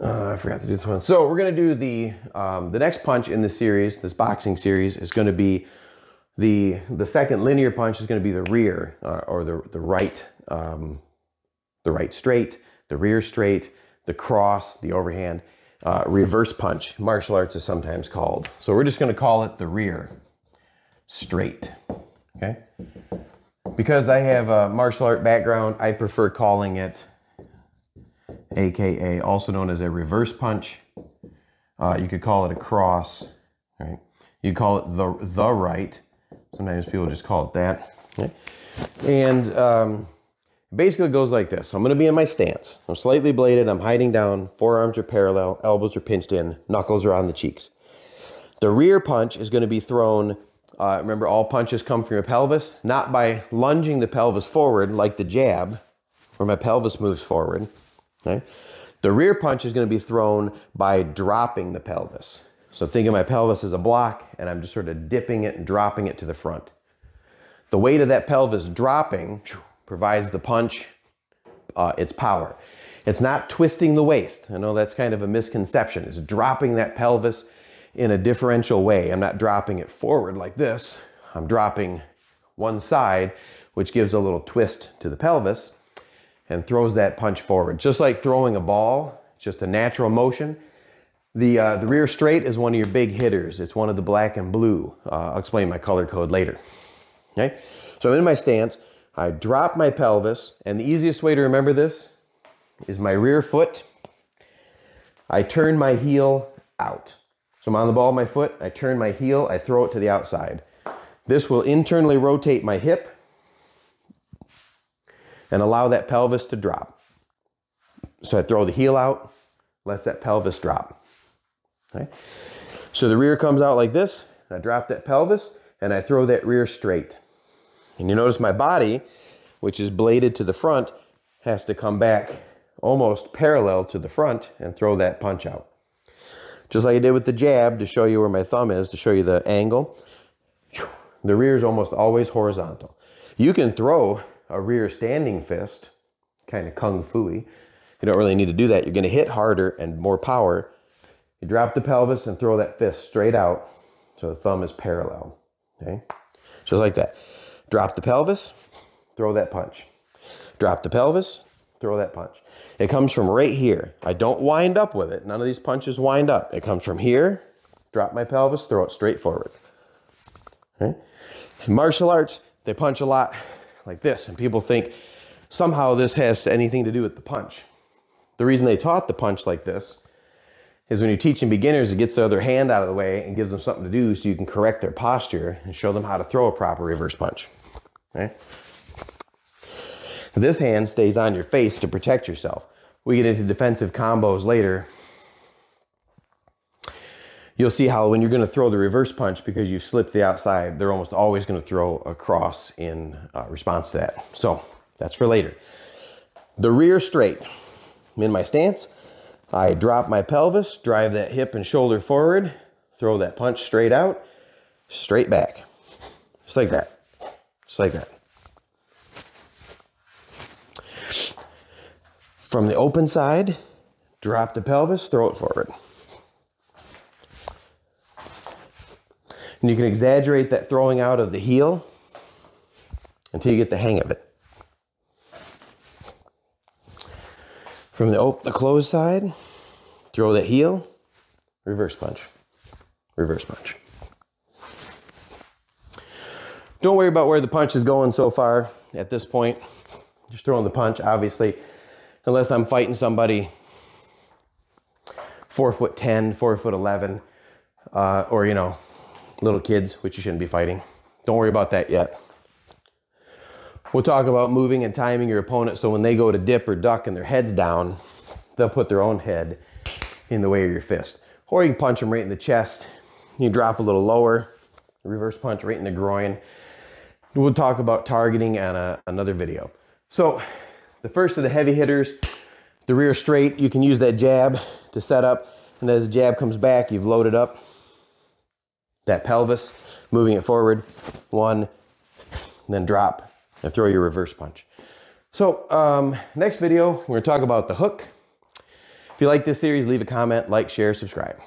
Uh, I forgot to do this one. So we're gonna do the um, the next punch in the series, this boxing series, is gonna be the the second linear punch is gonna be the rear uh, or the the right um, the right straight, the rear straight, the cross, the overhand, uh, reverse punch. Martial arts is sometimes called. So we're just gonna call it the rear straight. Okay. Because I have a martial art background, I prefer calling it aka also known as a reverse punch. Uh, you could call it a cross, right? You call it the the right. Sometimes people just call it that. And um, basically goes like this. I'm going to be in my stance. I'm slightly bladed. I'm hiding down. Forearms are parallel. Elbows are pinched in. Knuckles are on the cheeks. The rear punch is going to be thrown. Uh, remember, all punches come from your pelvis, not by lunging the pelvis forward like the jab, where my pelvis moves forward Okay? The rear punch is going to be thrown by dropping the pelvis. So think of my pelvis as a block and I'm just sort of dipping it and dropping it to the front. The weight of that pelvis dropping provides the punch uh, its power. It's not twisting the waist. I know that's kind of a misconception. It's dropping that pelvis in a differential way. I'm not dropping it forward like this. I'm dropping one side, which gives a little twist to the pelvis and throws that punch forward. Just like throwing a ball, just a natural motion. The, uh, the rear straight is one of your big hitters. It's one of the black and blue. Uh, I'll explain my color code later. Okay, so I'm in my stance. I drop my pelvis, and the easiest way to remember this is my rear foot. I turn my heel out. So I'm on the ball of my foot, I turn my heel, I throw it to the outside. This will internally rotate my hip and allow that pelvis to drop. So I throw the heel out, lets that pelvis drop. Okay? So the rear comes out like this. I drop that pelvis and I throw that rear straight. And you notice my body, which is bladed to the front, has to come back almost parallel to the front and throw that punch out. Just like I did with the jab to show you where my thumb is, to show you the angle. The rear is almost always horizontal. You can throw a rear standing fist, kind of kung fu. You don't really need to do that. You're going to hit harder and more power. You drop the pelvis and throw that fist straight out so the thumb is parallel. Okay? Just like that. Drop the pelvis, throw that punch. Drop the pelvis, throw that punch. It comes from right here. I don't wind up with it. None of these punches wind up. It comes from here, drop my pelvis, throw it straight forward. Okay? In martial arts, they punch a lot like this. And people think somehow this has anything to do with the punch. The reason they taught the punch like this is when you're teaching beginners, it gets the other hand out of the way and gives them something to do so you can correct their posture and show them how to throw a proper reverse punch. This hand stays on your face to protect yourself. We get into defensive combos later. You'll see how when you're going to throw the reverse punch because you slipped the outside, they're almost always going to throw a cross in uh, response to that. So that's for later. The rear straight. I'm in my stance. I drop my pelvis, drive that hip and shoulder forward, throw that punch straight out, straight back. Just like that. Just like that. From the open side, drop the pelvis, throw it forward. And you can exaggerate that throwing out of the heel until you get the hang of it. From the, op- the closed side, throw that heel, reverse punch, reverse punch. Don't worry about where the punch is going so far at this point. Just throwing the punch, obviously, unless I'm fighting somebody four foot 10, four foot 11, uh, or, you know, little kids, which you shouldn't be fighting. Don't worry about that yet. We'll talk about moving and timing your opponent so when they go to dip or duck and their head's down, they'll put their own head in the way of your fist. Or you can punch them right in the chest. You drop a little lower, reverse punch right in the groin. We'll talk about targeting on a, another video. So the first of the heavy hitters, the rear straight, you can use that jab to set up. And as the jab comes back, you've loaded up that pelvis, moving it forward, one, then drop, and throw your reverse punch. So um, next video, we're gonna talk about the hook, If you like this series, leave a comment, like, share, subscribe.